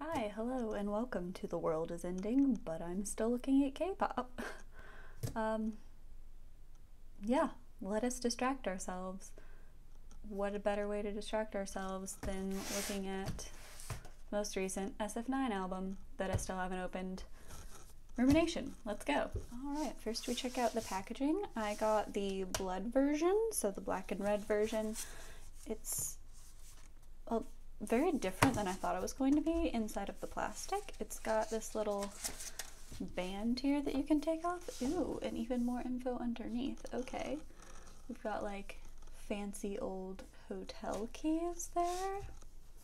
Hi, hello, and welcome to The World is Ending, but I'm still looking at K pop. um, yeah, let us distract ourselves. What a better way to distract ourselves than looking at most recent SF9 album that I still haven't opened. Rumination. Let's go. All right, first we check out the packaging. I got the blood version, so the black and red version. It's well, very different than I thought it was going to be inside of the plastic. It's got this little band here that you can take off. Ooh, and even more info underneath. Okay. We've got like fancy old hotel keys there.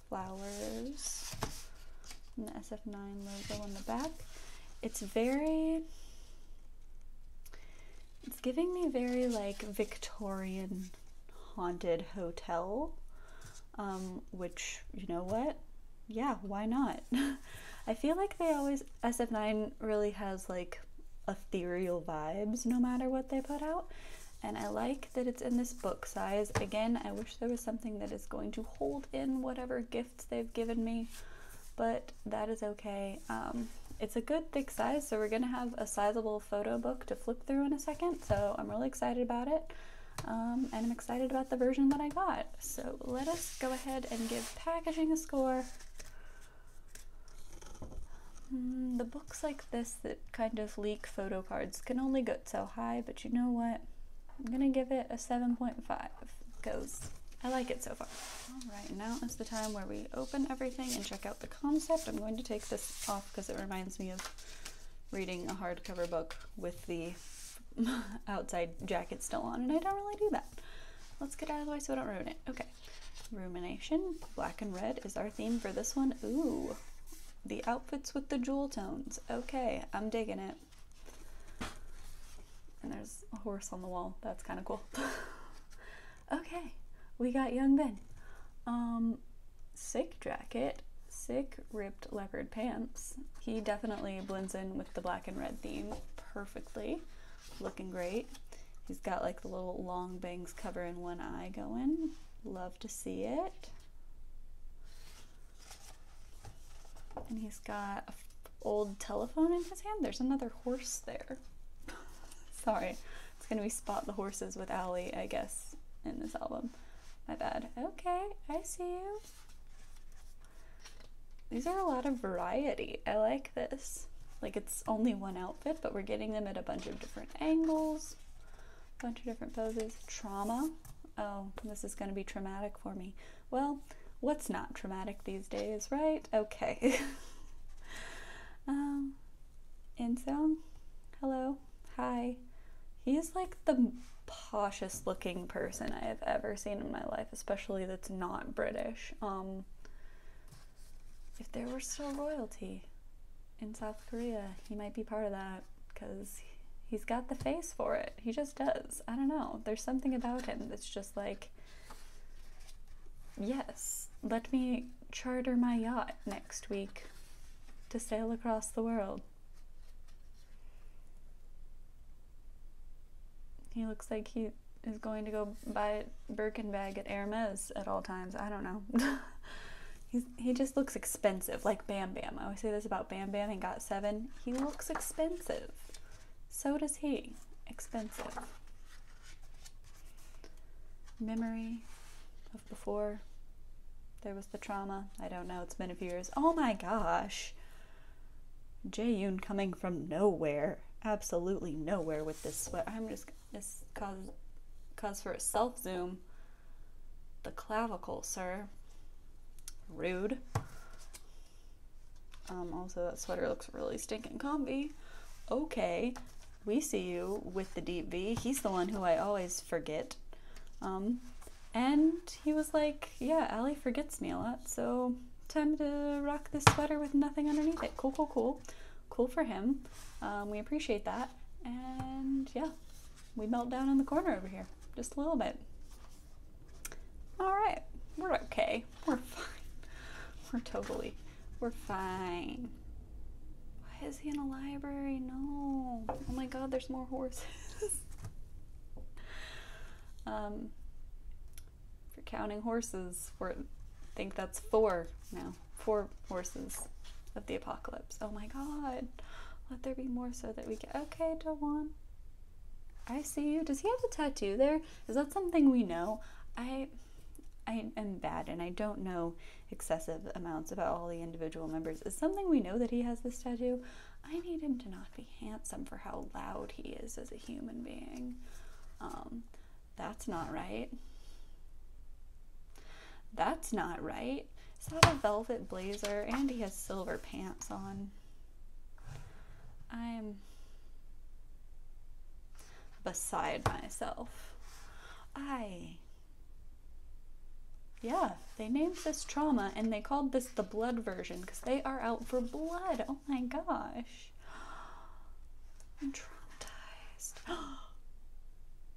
Flowers. And the SF9 logo on the back. It's very it's giving me very like Victorian haunted hotel um, which you know what? Yeah why not? I feel like they always sf9 really has like ethereal vibes no matter what they put out. And i like that it's in this book size. Again i wish there was something that is going to hold in whatever gifts they've given me but that is okay. Um, it's a good thick size so we're to have a sizable photo book to flip through in a second so i'm really excited about it um, and I'm excited about the version that I got. So let us go ahead and give packaging a score. Mm, the books like this that kind of leak photo cards can only get so high, but you know what? I'm gonna give it a 7.5 because I like it so far. Alright, now is the time where we open everything and check out the concept. I'm going to take this off because it reminds me of reading a hardcover book with the outside jacket still on, and I don't really do that. Let's get out of the way so I don't ruin it. Okay. Rumination, black and red is our theme for this one. Ooh, the outfits with the jewel tones. Okay, I'm digging it. And there's a horse on the wall. That's kind of cool. okay, we got Youngbin. Um, sick jacket, sick ripped leopard pants. He definitely blends in with the black and red theme perfectly looking great. He's got like the little long bangs covering one eye going. Love to see it. And he's got an old telephone in his hand. There's another horse there. Sorry, it's gonna be Spot the Horses with Allie, I guess, in this album. My bad. Okay, I see you. These are a lot of variety. I like this. Like it's only one outfit, but we're getting them at a bunch of different angles, a bunch of different poses. Trauma. Oh, this is going to be traumatic for me. Well, what's not traumatic these days, right? Okay. um, Inso, hello, hi. He is like the poshest looking person I have ever seen in my life, especially that's not British. Um, if there were still royalty, in South Korea. He might be part of that because he's got the face for it. He just does. I don't know. There's something about him that's just like, yes, let me charter my yacht next week to sail across the world. He looks like he is going to go buy a Birkin bag at Hermes at all times. I don't know. He's, he just looks expensive, like Bam Bam. I always say this about Bam Bam and GOT7. He looks expensive. So does he. Expensive. Memory of before. There was the trauma. I don't know. It's been a few years. Oh my gosh. Jaeyoon coming from nowhere. Absolutely nowhere with this sweat. I'm just. This cause, cause for a self zoom. The clavicle, sir. Rude. Um, also, that sweater looks really stinking comfy. Okay, we see you with the deep V. He's the one who I always forget. Um, and he was like, yeah, Allie forgets me a lot, so time to rock this sweater with nothing underneath it. Cool, cool, cool. Cool for him. Um, we appreciate that. And yeah, we melt down in the corner over here. Just a little bit. All right, we're okay. We're fine. We're totally, we're fine. Why is he in a library? No. Oh my god, there's more horses. um, for counting horses, we think that's four now. four horses of the apocalypse. Oh my god. Let there be more so that we get. Okay, Dawon. I see you. Does he have a tattoo there? Is that something we know? I I am bad and I don't know excessive amounts about all the individual members. Is something we know that he has this tattoo? I need him to not be handsome for how loud he is as a human being. Um, that's not right. That's not right. Is that a velvet blazer? And he has silver pants on. I'm beside myself. I. Yeah, they named this trauma and they called this the blood version because they are out for blood. Oh my gosh. I'm traumatized.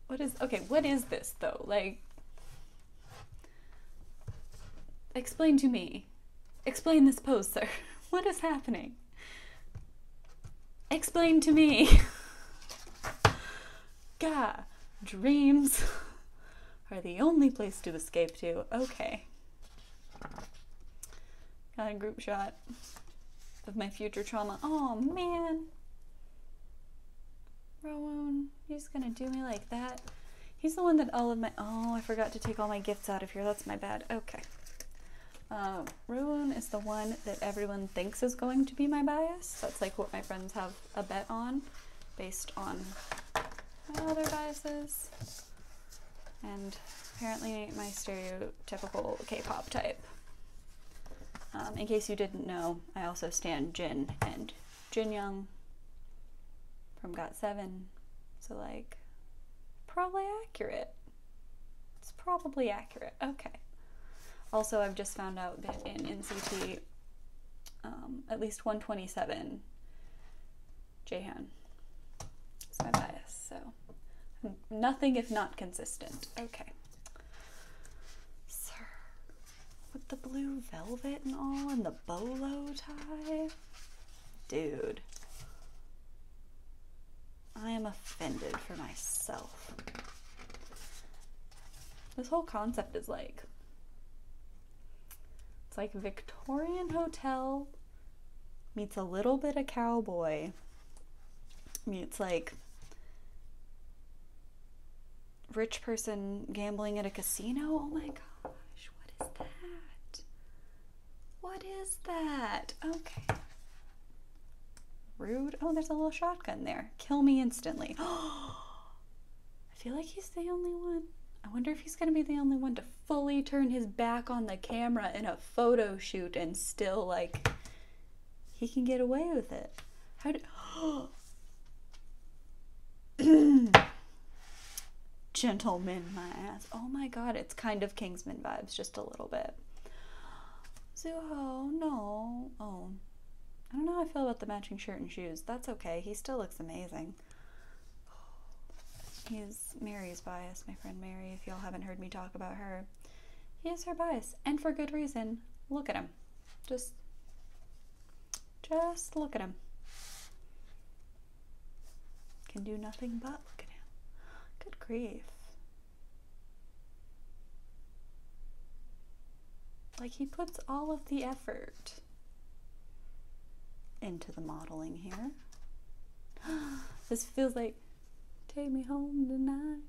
what is. Okay, what is this though? Like. Explain to me. Explain this pose, sir. What is happening? Explain to me. Gah, dreams are the only place to escape to. Okay. Got a group shot of my future trauma. Oh man. Rowoon, he's gonna do me like that. He's the one that all of my. Oh, I forgot to take all my gifts out of here. That's my bad. Okay. Uh, Rowoon is the one that everyone thinks is going to be my bias. That's like what my friends have a bet on based on my other biases. And apparently my stereotypical K-pop type. Um, in case you didn't know, I also stand Jin and Jin Young from GOT7. So like, probably accurate. It's probably accurate. Okay. Also, I've just found out that in NCT, um, at least 127, Jaehyun is my bias. So nothing if not consistent. Okay. Sir, with the blue velvet and all, and the bolo tie, dude. I am offended for myself. This whole concept is like it's like Victorian hotel meets a little bit of cowboy meets like rich person gambling at a casino. Oh my gosh, what is that? What is that? Okay. Rude. Oh, there's a little shotgun there. Kill me instantly. I feel like he's the only one. I wonder if he's going to be the only one to fully turn his back on the camera in a photo shoot and still, like, he can get away with it. How do. Gentleman, my ass. Oh my god, it's kind of Kingsman vibes, just a little bit. Zuho, no. Oh, I don't know how I feel about the matching shirt and shoes. That's okay. He still looks amazing. He's Mary's bias, my friend Mary, if y'all haven't heard me talk about her. He is her bias, and for good reason. Look at him. Just just look at him. Can do nothing but look at him. Good grief. Like he puts all of the effort into the modeling here. this feels like take me home tonight.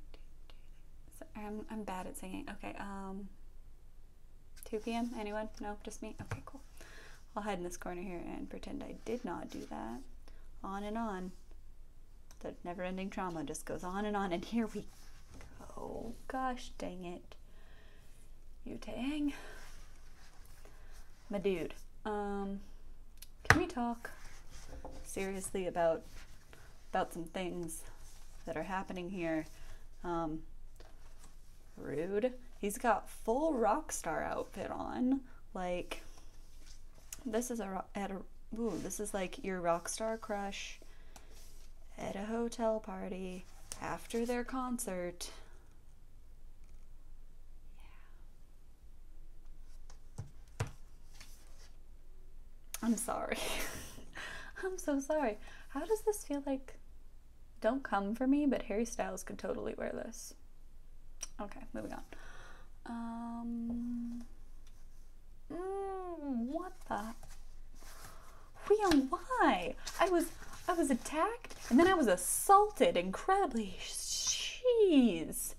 I'm I'm bad at singing. Okay, um 2 p.m. Anyone? No, just me. Okay, cool. I'll hide in this corner here and pretend I did not do that. On and on. The never-ending trauma just goes on and on, and here we go. Gosh dang it. You dang. My dude. Um can we talk seriously about about some things that are happening here? Um, rude. He's got full rock star outfit on. Like this is a at a ooh, this is like your rock star crush at a hotel party after their concert. I'm sorry. I'm so sorry. How does this feel like? Don't come for me, but Harry Styles could totally wear this. Okay, moving on. Um, Mm, what the? Why? I was I was attacked and then I was assaulted incredibly. Jeez.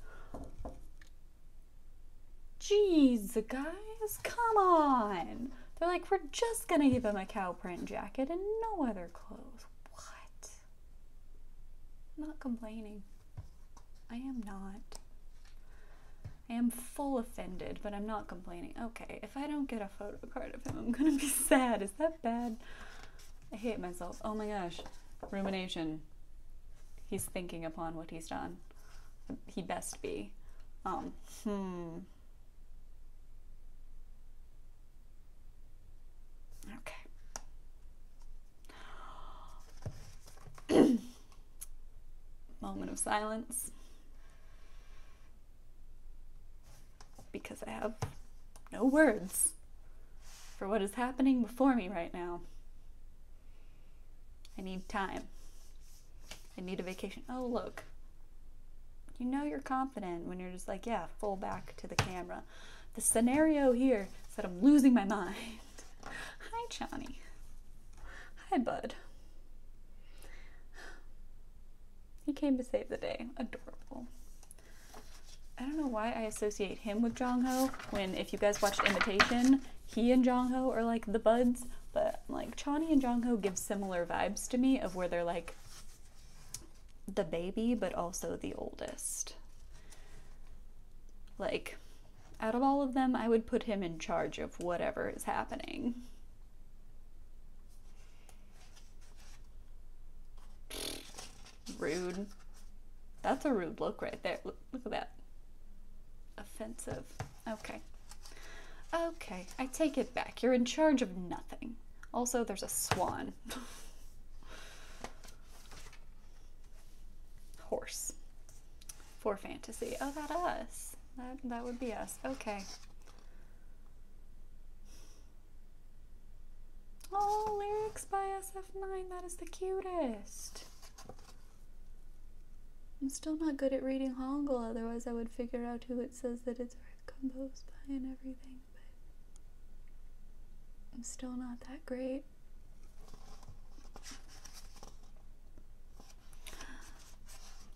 Jeez, guys, come on. They're like, we're just gonna give him a cow print jacket and no other clothes. What? I'm not complaining. I am not. I am full offended, but I'm not complaining. Okay, if I don't get a photo card of him, I'm gonna be sad. Is that bad? I hate myself. Oh my gosh. Rumination. He's thinking upon what he's done. He best be. Um, hmm. Okay. Moment of silence. Because I have no words for what is happening before me right now. I need time. I need a vacation. Oh, look. You know you're confident when you're just like, yeah, full back to the camera. The scenario here is that I'm losing my mind. Hi, Johnny. Hi, bud. He came to save the day. Adorable. I don't know why I associate him with Jong Ho when, if you guys watched Imitation, he and Jong Ho are like the buds, but like Chani and Jong Ho give similar vibes to me of where they're like the baby, but also the oldest. Like, out of all of them, I would put him in charge of whatever is happening. Rude. That's a rude look right there. Look, look at that. Offensive. Okay. Okay, I take it back. You're in charge of nothing. Also, there's a swan. Horse. For fantasy. Oh, that us. That, that would be us. Okay. Oh, lyrics by SF9. That is the cutest. I'm still not good at reading Hangul, otherwise I would figure out who it says that it's composed by and everything, but I'm still not that great.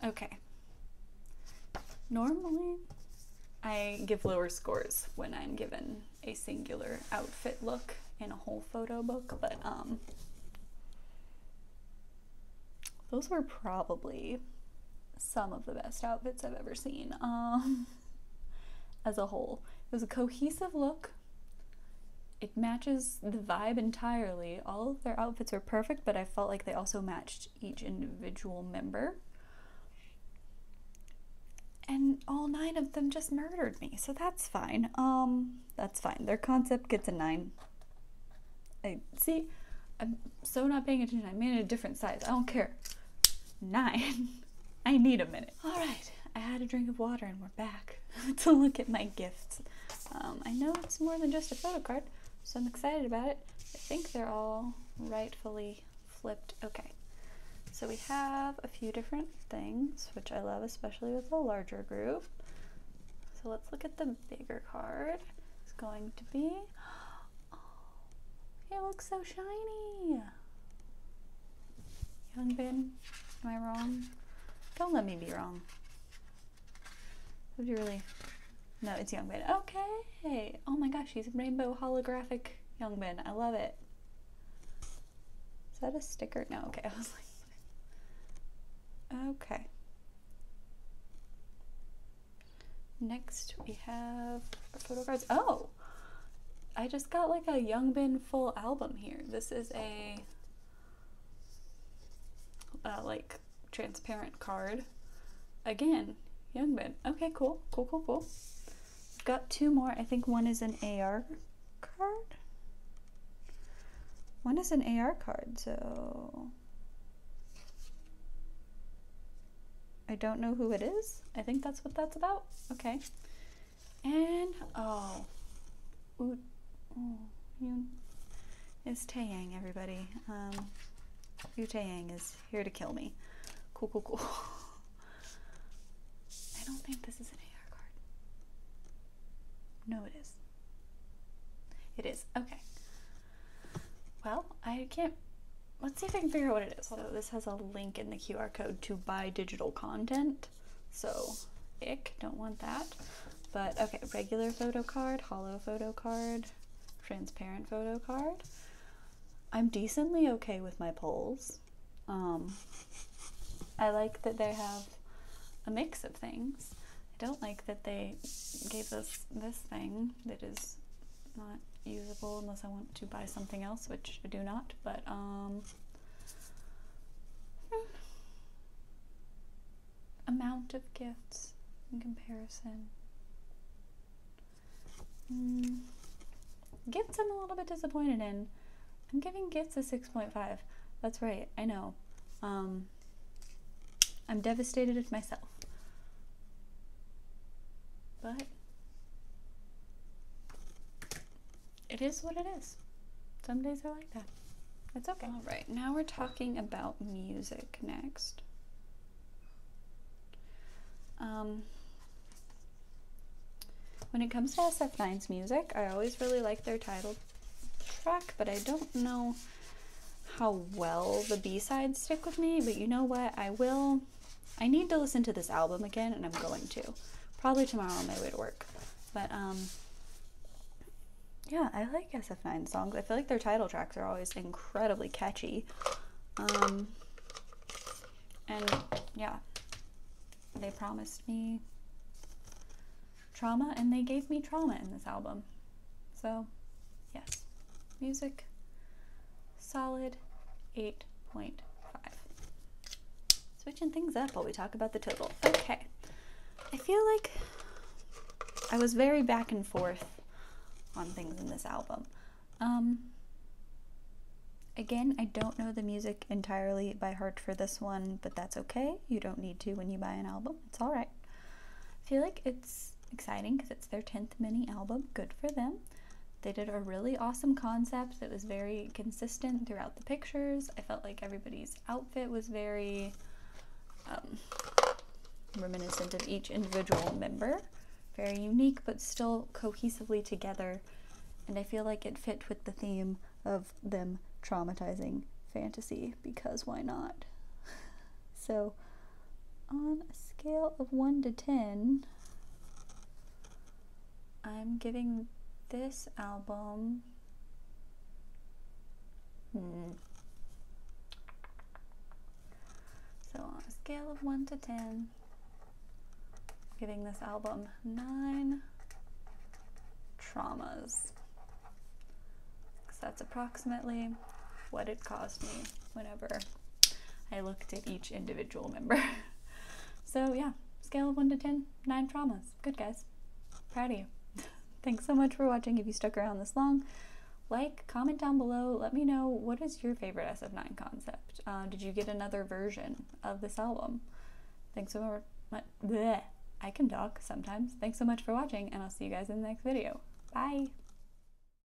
Okay. Normally, I give lower scores when I'm given a singular outfit look in a whole photo book, but um, those were probably some of the best outfits I've ever seen. Um, as a whole, it was a cohesive look. It matches the vibe entirely. All of their outfits are perfect, but I felt like they also matched each individual member and all nine of them just murdered me so that's fine. Um that's fine. Their concept gets a nine. I see i'm so not paying attention. I made it a different size. I don't care. Nine. I need a minute. All right. I had a drink of water and we're back to look at my gifts. Um, i know it's more than just a photo card so i'm excited about it. I think they're all rightfully flipped. Okay so we have a few different things, which I love, especially with a larger group. So let's look at the bigger card. It's going to be, oh, it looks so shiny. Youngbin, am I wrong? Don't let me be wrong. Would you really? No, it's Youngbin. Okay. Oh my gosh, he's rainbow holographic Youngbin. I love it. Is that a sticker? No, okay. I was like, Okay. Next we have photo cards. Oh, I just got like a Youngbin full album here. This is a uh, like transparent card. Again, Youngbin. Okay, cool, cool, cool, cool. Got two more. I think one is an AR card. One is an AR card, so I don't know who it is. I think that's what that's about. Okay. And, oh. Oh, you is Taeyang, everybody. Um, Yu Taeyang is here to kill me. Cool, cool, cool. I don't think this is an AR card. No, it is. It is. Okay. Well, I can't. Let's see if I can figure out what it is. So this has a link in the QR code to buy digital content. So, ick, don't want that. But okay, regular photo card, hollow photo card, transparent photo card. I'm decently okay with my polls. Um, I like that they have a mix of things. I don't like that they gave us this thing that is not usable unless I want to buy something else, which I do not, but um amount of gifts in comparison. Mm. Gifts I'm a little bit disappointed in. I'm giving gifts a 6.5. That's right, I know. Um, I'm devastated at myself. But it is what it is. Some days are like that. It's okay. All right, now we're talking about music next. Um, when it comes to SF9's music, I always really like their title track, but I don't know how well the B-sides stick with me, but you know what? I will. I need to listen to this album again, and I'm going to. Probably tomorrow on my way to work. But, um, yeah, I like SF9 songs. I feel like their title tracks are always incredibly catchy. Um, and, yeah, they promised me trauma, and they gave me trauma in this album. So, yes, music, solid 8.5. Switching things up while we talk about the total. Okay, I feel like I was very back and forth on things in this album. Um, again, I don't know the music entirely by heart for this one, but that's okay. You don't need to when you buy an album. It's all right. I feel like it's exciting because it's their 10th mini album. Good for them. They did a really awesome concept that was very consistent throughout the pictures. I felt like everybody's outfit was very um, reminiscent of each individual member. Very unique, but still cohesively together. And I feel like it fit with the theme of them traumatizing fantasy because why not? so, on a scale of 1 to 10, I'm giving this album. Hmm. So, on a scale of 1 to 10, giving this album 9 traumas. Because that's approximately what it cost me whenever I looked at each individual member. so, yeah, scale of 1 to 10, 9 traumas. Good, guys. Proud of you. Thanks so much for watching. If you stuck around this long, like, comment down below. Let me know what is your favorite SF9 concept. Uh, did you get another version of this album? Thanks so much. I can talk sometimes. Thanks so much for watching, and I'll see you guys in the next video. Bye!